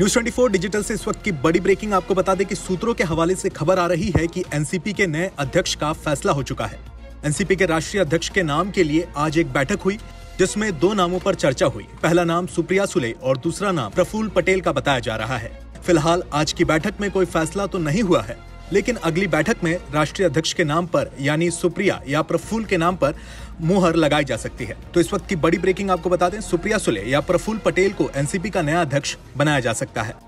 News 24 digital से इस वक्त की बड़ी ब्रेकिंग, आपको बता दें कि सूत्रों के हवाले से खबर आ रही है कि एनसीपी के नए अध्यक्ष का फैसला हो चुका है। एनसीपी के राष्ट्रीय अध्यक्ष के नाम के लिए आज एक बैठक हुई, जिसमें दो नामों पर चर्चा हुई। पहला नाम सुप्रिया सुले और दूसरा नाम प्रफुल्ल पटेल का बताया जा रहा है। फ़िलहाल आज की बैठक में कोई फैसला तो नहीं हुआ है। लेकिन अगली बैठक में राष्ट्रीय अध्यक्ष के नाम पर, यानी सुप्रिया या प्रफुल के नाम पर मुहर लगाई जा सकती है। तो इस वक्त की बड़ी ब्रेकिंग आपको बता दें, सुप्रिया सुले या प्रफुल पटेल को एनसीपी का नया अध्यक्ष बनाया जा सकता है।